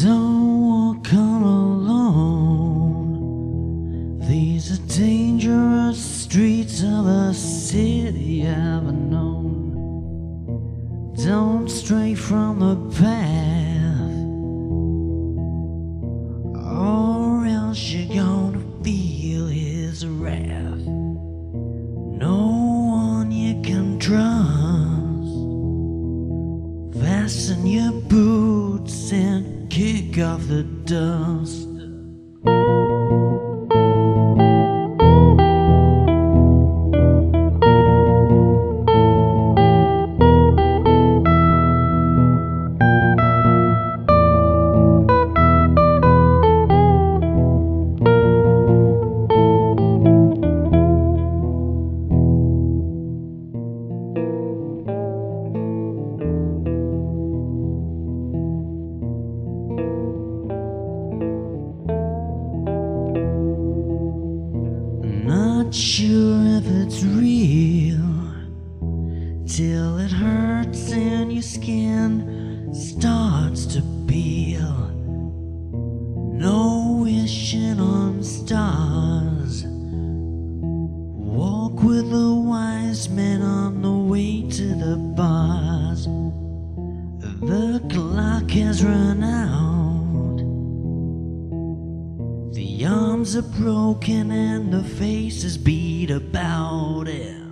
Don't walk alone. These are dangerous streets of a city I've known. Don't stray from the path, or else you're gonna feel his wrath. No one you can trust. Fasten your boots of the dust. Sure if it's real till it hurts and your skin starts to peel. No wishing on stars. Walk with the wise men on the way to the bars. The clock has run out. Arms are broken and the face is beat about it.